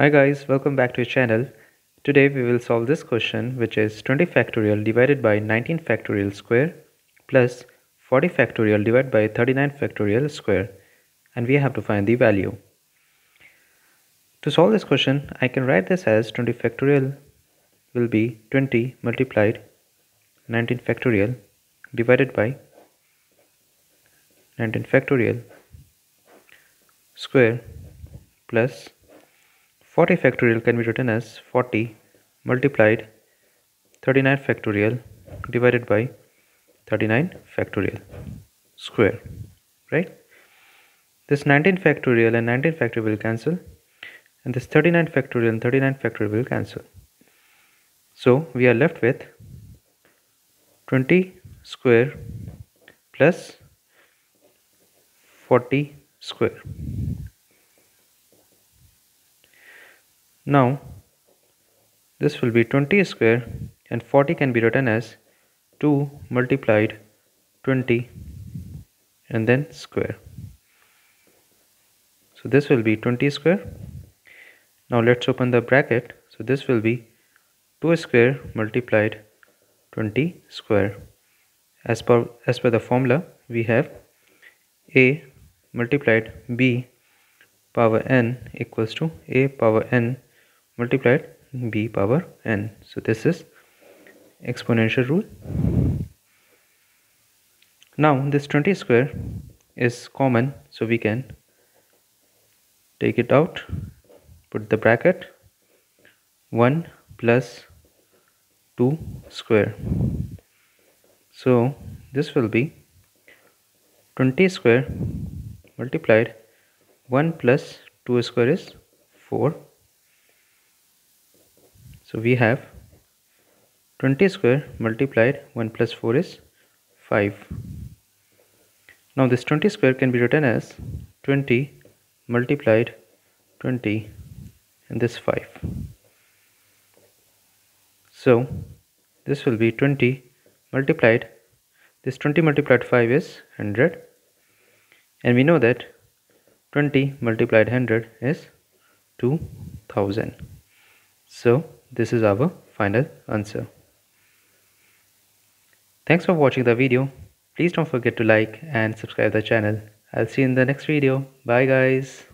Hi guys, welcome back to your channel. Today we will solve this question which is 20 factorial divided by 19 factorial square plus 40 factorial divided by 39 factorial square and we have to find the value. To solve this question I can write this as 20 factorial will be 20 multiplied 19 factorial divided by 19 factorial square plus 40 factorial can be written as 40 multiplied 39 factorial divided by 39 factorial square right? This 19 factorial and 19 factorial will cancel and this 39 factorial and 39 factorial will cancel. So we are left with 20 square plus 40 square Now this will be 20 square and 40 can be written as 2 multiplied 20 and then square. So this will be 20 square. Now let's open the bracket. So this will be 2 square multiplied 20 square. As per, as per the formula we have a multiplied b power n equals to a power n multiplied b power n. So this is exponential rule. Now this 20 square is common so we can take it out put the bracket 1 plus 2 square. So this will be 20 square multiplied 1 plus 2 square is 4 so we have 20 square multiplied 1 plus 4 is 5. Now this 20 square can be written as 20 multiplied 20 and this 5. So this will be 20 multiplied this 20 multiplied 5 is 100 and we know that 20 multiplied 100 is 2000 so this is our final answer. Thanks for watching the video. Please don't forget to like and subscribe the channel. I'll see you in the next video. Bye guys.